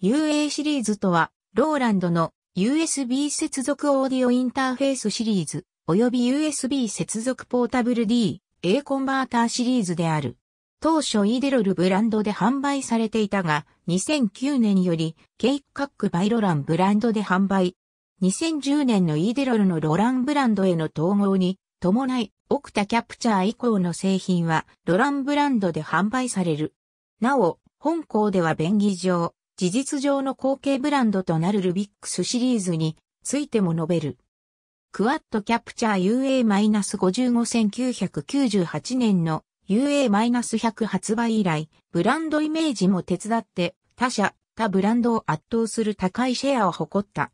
UA シリーズとは、ローランドの USB 接続オーディオインターフェースシリーズ、及び USB 接続ポータブル D、A コンバーターシリーズである。当初イデロルブランドで販売されていたが、2009年よりケイクカックバイロランブランドで販売。2010年のイデロルのロランブランドへの統合に伴い、オクタキャプチャー以降の製品はロランブランドで販売される。なお、本校では便宜上、事実上の後継ブランドとなるルビックスシリーズについても述べる。クワッドキャプチャー UA-551998 年の UA-100 発売以来、ブランドイメージも手伝って他社、他ブランドを圧倒する高いシェアを誇った。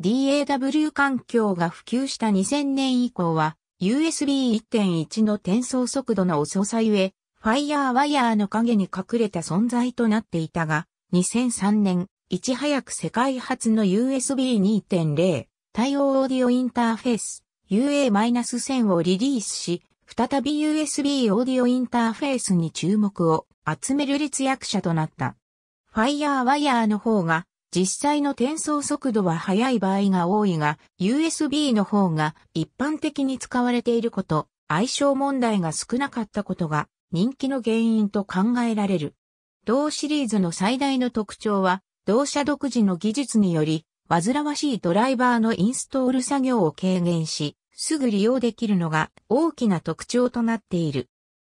DAW 環境が普及した2000年以降は USB1.1 の転送速度の遅さゆえ、ファイヤーワイヤーの影に隠れた存在となっていたが、2003年、いち早く世界初の USB 2.0対応オーディオインターフェース UA-1000 をリリースし、再び USB オーディオインターフェースに注目を集める立役者となった。ファイヤーワイヤーの方が実際の転送速度は速い場合が多いが、USB の方が一般的に使われていること、相性問題が少なかったことが人気の原因と考えられる。同シリーズの最大の特徴は、同社独自の技術により、煩わしいドライバーのインストール作業を軽減し、すぐ利用できるのが大きな特徴となっている。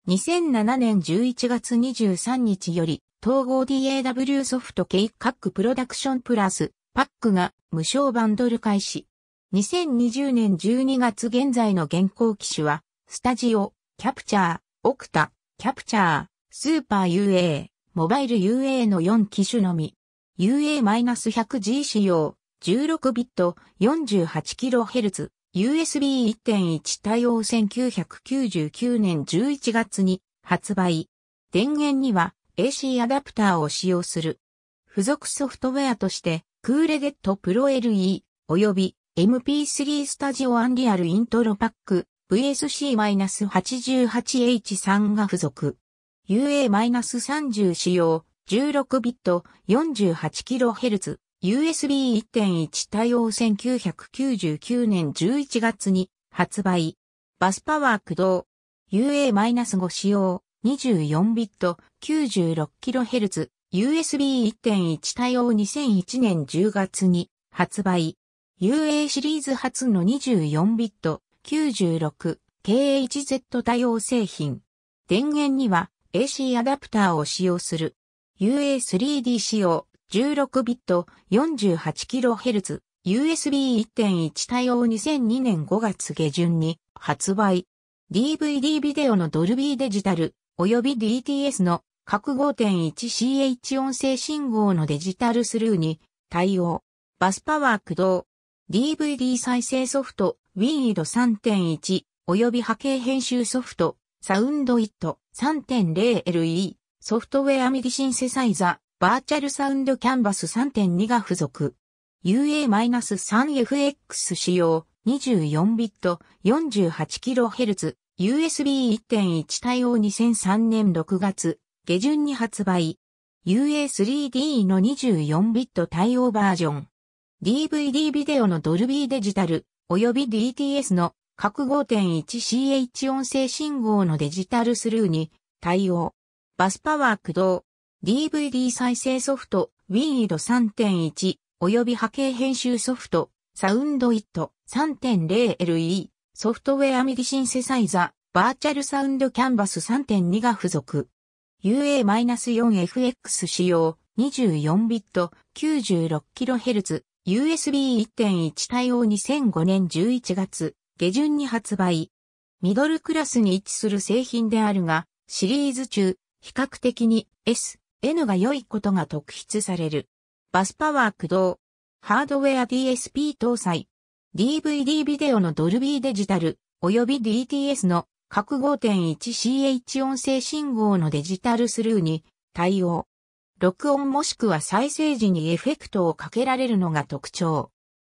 2007年11月23日より、統合 DAW ソフトケカックプロダクションプラス、パックが無償バンドル開始。2020年12月現在の現行機種は、スタジオ、キャプチャー、オクタ、キャプチャー、スーパー UA、モバイル UA の4機種のみ、UA-100G 仕様、16ビット、48kHz、USB 1.1対応1999年11月に発売。電源には AC アダプターを使用する。付属ソフトウェアとして、クーレゲットプロ LE 及び MP3 スタジオアンリアルイントロパック VSC-88H3 が付属。UA-30 仕様、16ビット、48kHz、USB 1.1対応1999年11月に発売。バスパワー駆動。UA-5 仕様、24ビット、96kHz、USB 1.1対応2001年10月に発売。UA シリーズ初の24ビット、96、KHZ 対応製品。電源には AC アダプターを使用する。UA3D 仕様16ビット 48kHz USB 1.1対応2002年5月下旬に発売。DVD ビデオのドルビーデジタル及び DTS の各 5.1CH 音声信号のデジタルスルーに対応。バスパワー駆動。DVD 再生ソフト WIND 3.1及び波形編集ソフト。サウンドイット 3.0LE ソフトウェアミディシンセサイザバーチャルサウンドキャンバス3.2が付属。UA-3FX 仕様24ビット 48kHz USB 1.1対応2003年6月下旬に発売 UA3D の24ビット対応バージョン。DVD ビデオのドルビーデジタル及び DTS の各 5.1CH 音声信号のデジタルスルーに対応。バスパワー駆動。DVD 再生ソフト WIND 3.1及び波形編集ソフトサウンドイット 3.0LE ソフトウェアミディシンセサイザバーチャルサウンドキャンバス3.2が付属。UA-4FX 仕様24ビット 96kHz USB 1.1対応2005年11月下旬に発売。ミドルクラスに位置する製品であるが、シリーズ中、比較的に S、N が良いことが特筆される。バスパワー駆動。ハードウェア DSP 搭載。DVD ビデオのドルビーデジタル、及び DTS の各 5.1CH 音声信号のデジタルスルーに対応。録音もしくは再生時にエフェクトをかけられるのが特徴。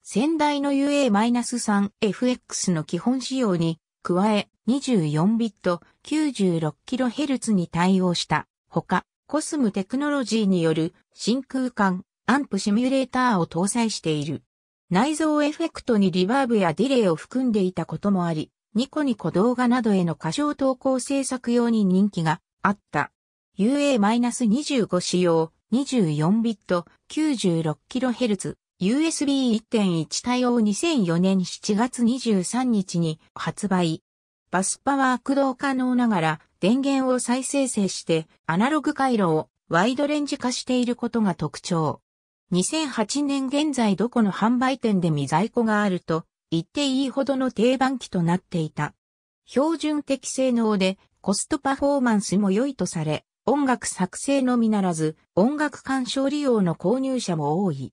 先代の UA-3FX の基本仕様に加え24ビット 96kHz に対応したほかコスムテクノロジーによる真空管アンプシミュレーターを搭載している。内蔵エフェクトにリバーブやディレイを含んでいたこともあり、ニコニコ動画などへの歌唱投稿制作用に人気があった。UA-25 仕様、24ビット、96kHz、USB1.1 対応2004年7月23日に発売。バスパワー駆動可能ながら電源を再生成してアナログ回路をワイドレンジ化していることが特徴。2008年現在どこの販売店で未在庫があると言っていいほどの定番機となっていた。標準的性能でコストパフォーマンスも良いとされ、音楽作成のみならず音楽鑑賞利用の購入者も多い。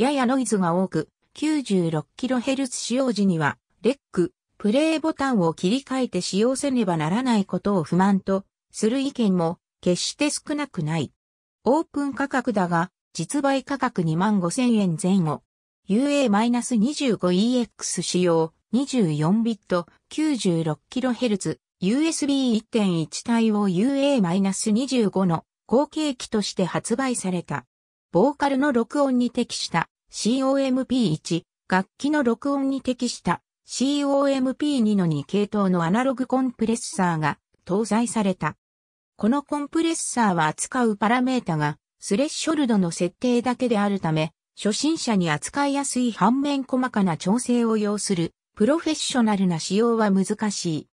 ややノイズが多く、96kHz 使用時には、レック、プレイボタンを切り替えて使用せねばならないことを不満とする意見も決して少なくない。オープン価格だが、実売価格2万5千円前後。UA-25EX 仕様、24ビット、96kHz、USB1.1 対応 UA-25 の後継機として発売された。ボーカルの録音に適した COMP1、楽器の録音に適した COMP2 の2系統のアナログコンプレッサーが搭載された。このコンプレッサーは扱うパラメータがスレッショルドの設定だけであるため、初心者に扱いやすい反面細かな調整を要するプロフェッショナルな仕様は難し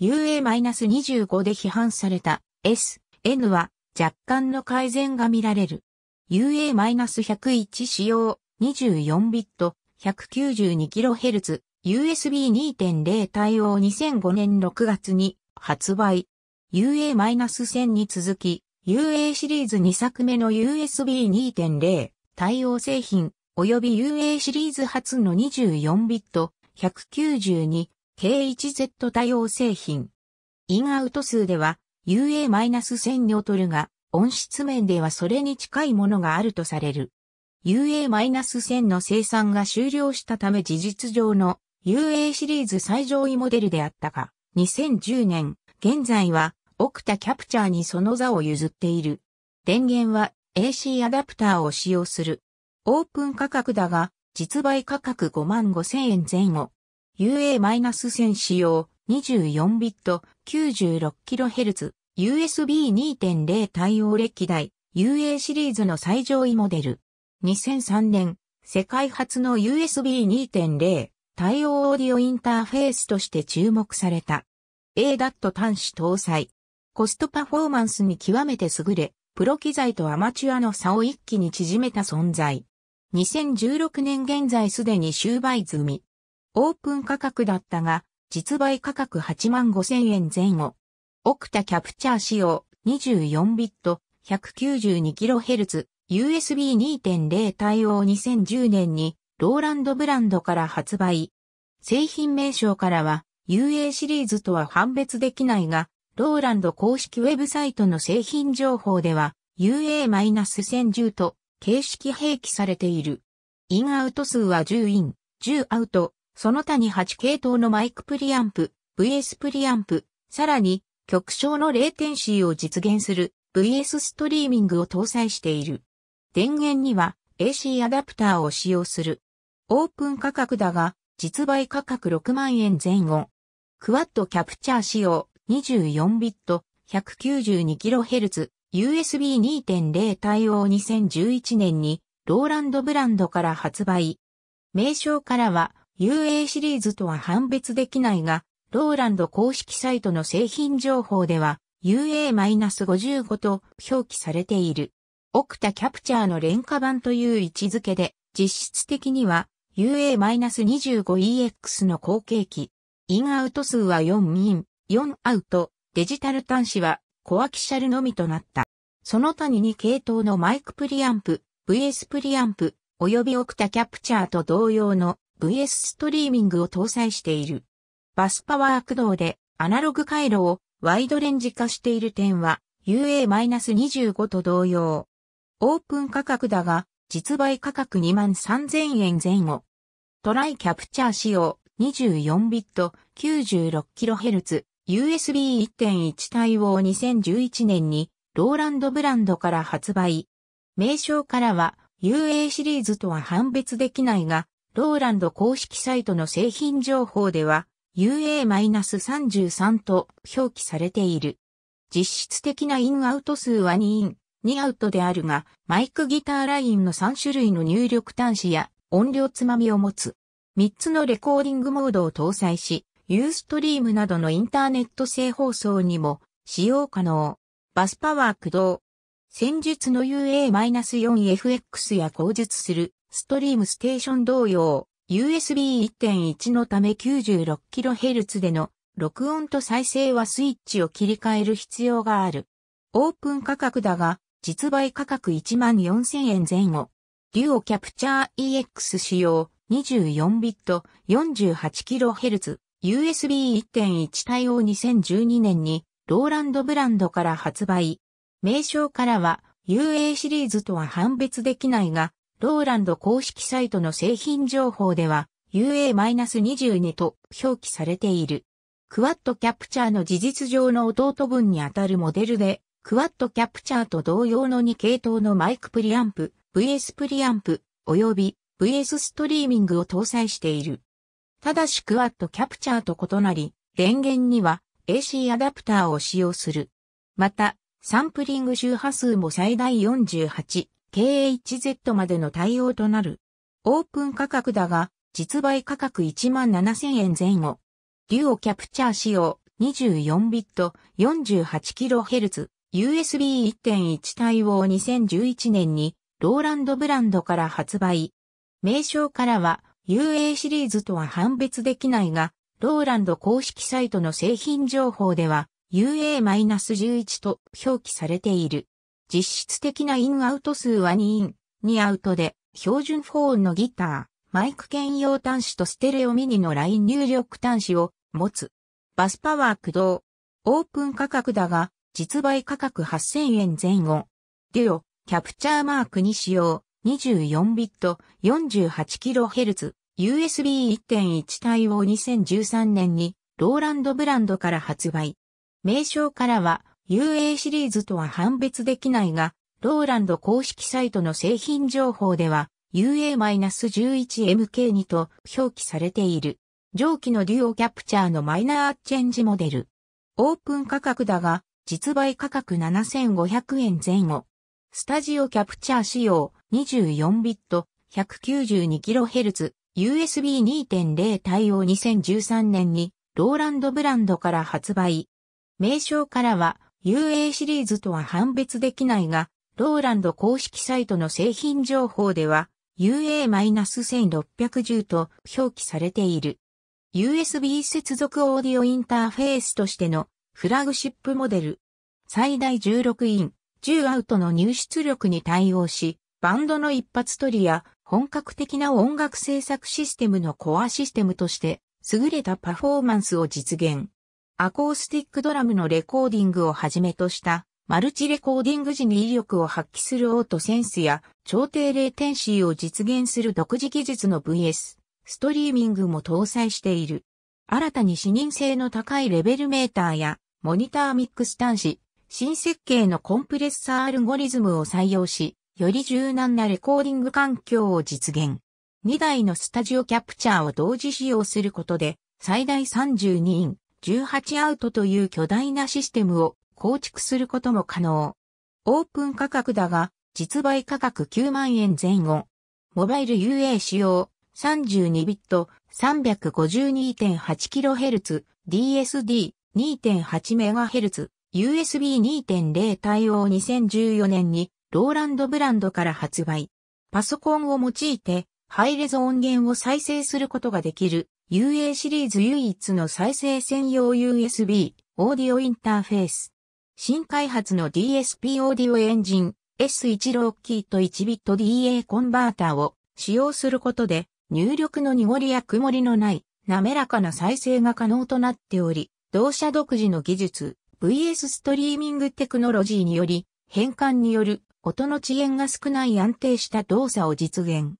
い。UA-25 で批判された S、N は若干の改善が見られる。UA-101 仕様24ビット 192kHz USB 2.0対応2005年6月に発売。UA-1000 に続き UA シリーズ2作目の USB 2.0対応製品及び UA シリーズ初の24ビット 192K1Z 対応製品。インアウト数では UA-1000 に劣るが音質面ではそれに近いものがあるとされる。UA-1000 の生産が終了したため事実上の UA シリーズ最上位モデルであったが、2010年、現在はオクタキャプチャーにその座を譲っている。電源は AC アダプターを使用する。オープン価格だが、実売価格5万5千円前後。UA-1000 使用24ビット 96kHz USB 2.0対応歴代 UA シリーズの最上位モデル。2003年、世界初の USB 2.0対応オーディオインターフェースとして注目された。ADAT 端子搭載。コストパフォーマンスに極めて優れ、プロ機材とアマチュアの差を一気に縮めた存在。2016年現在すでに終売済み。オープン価格だったが、実売価格8万5千円前後。オクタキャプチャー仕様24ビット 192kHz USB 2.0対応2010年にローランドブランドから発売。製品名称からは UA シリーズとは判別できないが、ローランド公式ウェブサイトの製品情報では UA-1010 と形式併記されている。インアウト数は10イン、10アウト、その他に8系統のマイクプリアンプ、VS プリアンプ、さらに極小の0点 C を実現する VS ストリーミングを搭載している。電源には AC アダプターを使用する。オープン価格だが、実売価格6万円前後。クワッドキャプチャー仕様24ビット 192kHz USB 2.0対応2011年にローランドブランドから発売。名称からは UA シリーズとは判別できないが、ローランド公式サイトの製品情報では UA-55 と表記されている。オクタキャプチャーの廉価版という位置づけで、実質的には UA-25EX の後継機。インアウト数は4ミン、4アウト、デジタル端子はコアキシャルのみとなった。その他に2系統のマイクプリアンプ、VS プリアンプ、及びオクタキャプチャーと同様の VS ストリーミングを搭載している。バスパワー駆動でアナログ回路をワイドレンジ化している点は UA-25 と同様。オープン価格だが実売価格2万3000円前後。トライキャプチャー仕様24ビット 96kHz USB 1.1対応2011年にローランドブランドから発売。名称からは UA シリーズとは判別できないが、ローランド公式サイトの製品情報では UA-33 と表記されている。実質的なインアウト数は2イン、2アウトであるが、マイクギターラインの3種類の入力端子や音量つまみを持つ。3つのレコーディングモードを搭載し、ユーストリームなどのインターネット製放送にも使用可能。バスパワー駆動。戦術の UA-4FX や口述するストリームステーション同様、USB1.1 のため 96kHz での録音と再生はスイッチを切り替える必要がある。オープン価格だが、実売価格1万4000円前後。デュオキャプチャー EX 仕様24ビット 48kHz USB1.1 対応2012年にローランドブランドから発売。名称からは UA シリーズとは判別できないが、ローランド公式サイトの製品情報では UA-22 と表記されている。クワットキャプチャーの事実上の弟分にあたるモデルで、クワットキャプチャーと同様の2系統のマイクプリアンプ、VS プリアンプ、及び VS ストリーミングを搭載している。ただしクワットキャプチャーと異なり、電源には AC アダプターを使用する。また、サンプリング周波数も最大48 KHZ までの対応となる。オープン価格だが、実売価格17,000円前後。デュオキャプチャー仕様24ビット 48kHz USB 1.1対応2011年にローランドブランドから発売。名称からは UA シリーズとは判別できないが、ローランド公式サイトの製品情報では UA-11 と表記されている。実質的なインアウト数は2イン、2アウトで標準フォーンのギター、マイク兼用端子とステレオミニのライン入力端子を持つ。バスパワー駆動。オープン価格だが、実売価格8000円前後。デュオ、キャプチャーマークに使用。24ビット、48kHz、USB1.1 対応2013年に、ローランドブランドから発売。名称からは、UA シリーズとは判別できないが、ローランド公式サイトの製品情報では、UA-11MK2 と表記されている。上記のデュオキャプチャーのマイナーチェンジモデル。オープン価格だが、実売価格7500円前後。スタジオキャプチャー仕様24ビット 192kHz USB2.0 対応2013年にローランドブランドから発売。名称からは UA シリーズとは判別できないが、ローランド公式サイトの製品情報では UA-1610 と表記されている。USB 接続オーディオインターフェースとしてのフラグシップモデル。最大16イン、10アウトの入出力に対応し、バンドの一発取りや本格的な音楽制作システムのコアシステムとして優れたパフォーマンスを実現。アコースティックドラムのレコーディングをはじめとしたマルチレコーディング時に威力を発揮するオートセンスや超低レーテンシーを実現する独自技術の VS ストリーミングも搭載している。新たに視認性の高いレベルメーターやモニターミックス端子、新設計のコンプレッサーアルゴリズムを採用し、より柔軟なレコーディング環境を実現。2台のスタジオキャプチャーを同時使用することで、最大32イン、18アウトという巨大なシステムを構築することも可能。オープン価格だが、実売価格9万円前後。モバイル UA 仕様、32ビット 352.8kHz DSD2.8MHz USB 2.0対応2014年にローランドブランドから発売。パソコンを用いてハイレゾ音源を再生することができる UA シリーズ唯一の再生専用 USB オーディオインターフェース。新開発の DSP オーディオエンジン S1 ロッキーと1ビット DA コンバーターを使用することで入力の濁りや曇りのない滑らかな再生が可能となっており、同社独自の技術 VS ストリーミングテクノロジーにより変換による音の遅延が少ない安定した動作を実現。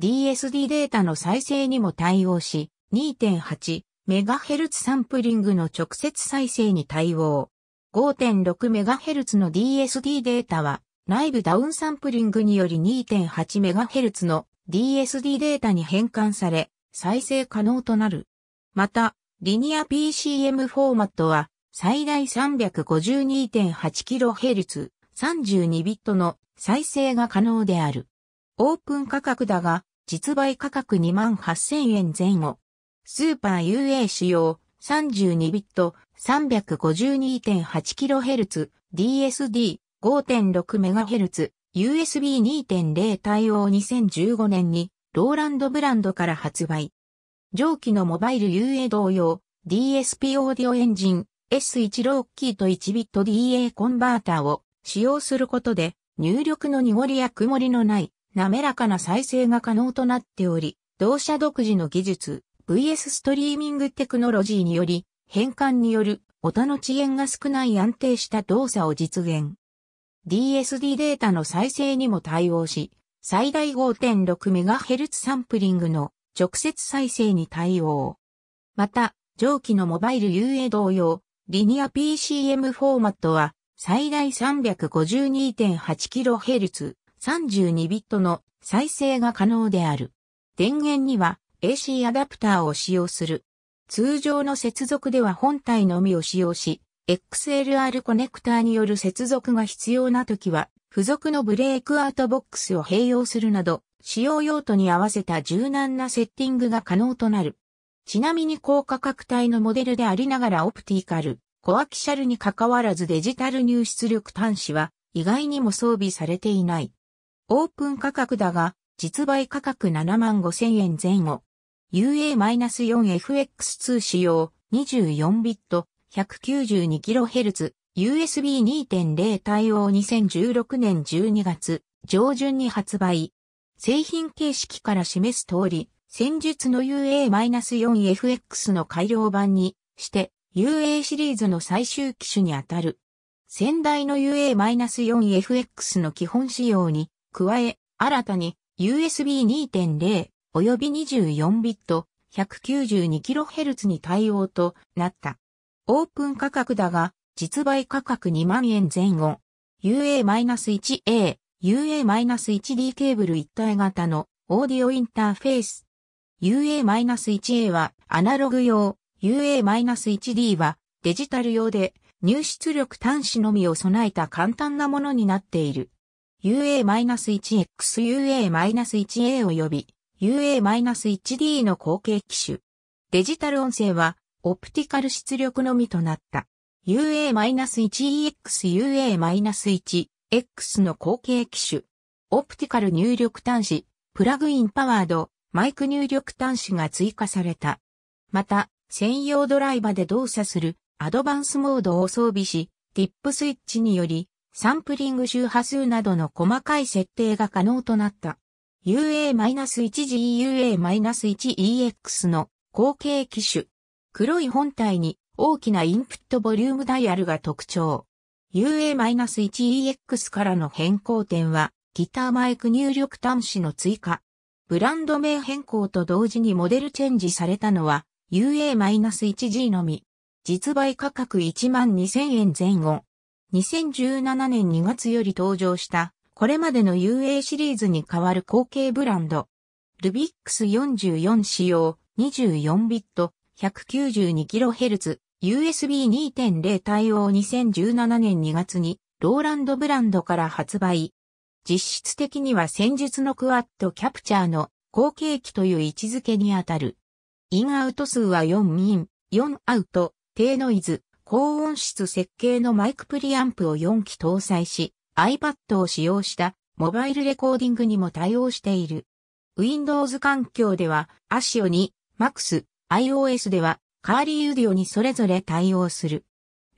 DSD データの再生にも対応し、2.8メガヘルツサンプリングの直接再生に対応。5.6メガヘルツの DSD データは内部ダウンサンプリングにより 2.8MHz の DSD データに変換され、再生可能となる。また、リニア PCM フォーマットは、最大 352.8kHz、32ビットの再生が可能である。オープン価格だが、実売価格28,000円前後。スーパー UA 仕様、32ビット、352.8kHz、DSD、5.6MHz、USB 2.0対応2015年にローランドブランドから発売。上記のモバイル UA 同様 DSP オーディオエンジン S1 ロッキーと1ビット DA コンバーターを使用することで入力の濁りや曇りのない滑らかな再生が可能となっており、同社独自の技術 VS ストリーミングテクノロジーにより変換による音の遅延が少ない安定した動作を実現。DSD データの再生にも対応し、最大 5.6MHz サンプリングの直接再生に対応。また、上記のモバイル UA 同様、リニア PCM フォーマットは最大 352.8kHz、32ビットの再生が可能である。電源には AC アダプターを使用する。通常の接続では本体のみを使用し、XLR コネクターによる接続が必要な時は、付属のブレークアウトボックスを併用するなど、使用用途に合わせた柔軟なセッティングが可能となる。ちなみに高価格帯のモデルでありながらオプティカル、コアキシャルに関わらずデジタル入出力端子は意外にも装備されていない。オープン価格だが、実売価格7万5千円前後。UA-4FX2 仕様24ビット 192kHz USB 2.0対応2016年12月上旬に発売。製品形式から示す通り、戦術の UA-4FX の改良版にして UA シリーズの最終機種にあたる。先代の UA-4FX の基本仕様に加え、新たに USB 2.0及び24ビット 192kHz に対応となった。オープン価格だが、実売価格2万円前後。UA-1A、UA-1D ケーブル一体型のオーディオインターフェース。UA-1A はアナログ用、UA-1D はデジタル用で入出力端子のみを備えた簡単なものになっている。UA-1X、UA-1A 及び UA-1D の後継機種。デジタル音声はオプティカル出力のみとなった。UA-1EX、UA-1X の後継機種。オプティカル入力端子、プラグインパワード、マイク入力端子が追加された。また、専用ドライバで動作するアドバンスモードを装備し、ティップスイッチにより、サンプリング周波数などの細かい設定が可能となった。UA-1G UA-1EX の後継機種。黒い本体に大きなインプットボリュームダイヤルが特徴。UA-1EX からの変更点は、ギターマイク入力端子の追加。ブランド名変更と同時にモデルチェンジされたのは UA-1G のみ。実売価格1万2000円前後。2017年2月より登場したこれまでの UA シリーズに代わる後継ブランド。ルビックス44仕様24ビット 192kHz USB 2.0対応2017年2月にローランドブランドから発売。実質的には戦術のクワッドキャプチャーの後継機という位置づけにあたる。インアウト数は4ミン、4アウト、低ノイズ、高音質設計のマイクプリアンプを4機搭載し、iPad を使用したモバイルレコーディングにも対応している。Windows 環境では ASIO に Max、iOS ではカーリーウディオにそれぞれ対応する。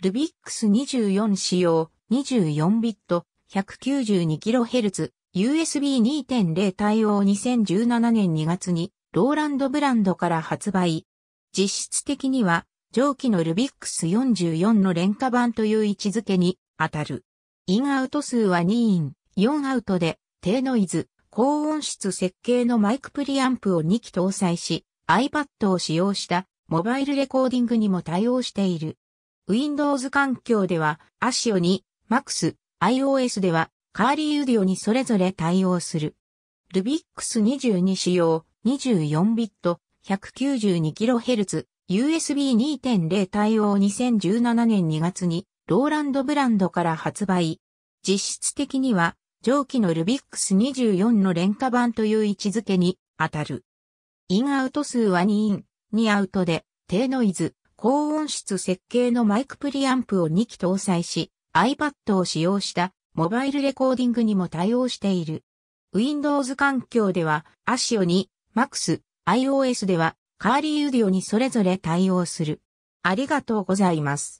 Rubix24 仕様24ビット 192kHz USB 2.0対応2017年2月にローランドブランドから発売。実質的には上記の Rubix44 の廉価版という位置づけに当たる。インアウト数は2イン、4アウトで低ノイズ、高音質設計のマイクプリアンプを2機搭載し、iPad を使用したモバイルレコーディングにも対応している。Windows 環境では ASIO に Max、iOS ではカーリーウディオにそれぞれ対応する。Rubix22 仕様、24ビット、192kHz、USB 2.0対応2017年2月に、ローランドブランドから発売。実質的には、上記の Rubix24 の廉価版という位置づけに当たる。インアウト数は2イン、2アウトで、低ノイズ、高音質設計のマイクプリアンプを2機搭載し、iPad を使用したモバイルレコーディングにも対応している。Windows 環境では ASIO に Max、iOS ではカーリーウディオにそれぞれ対応する。ありがとうございます。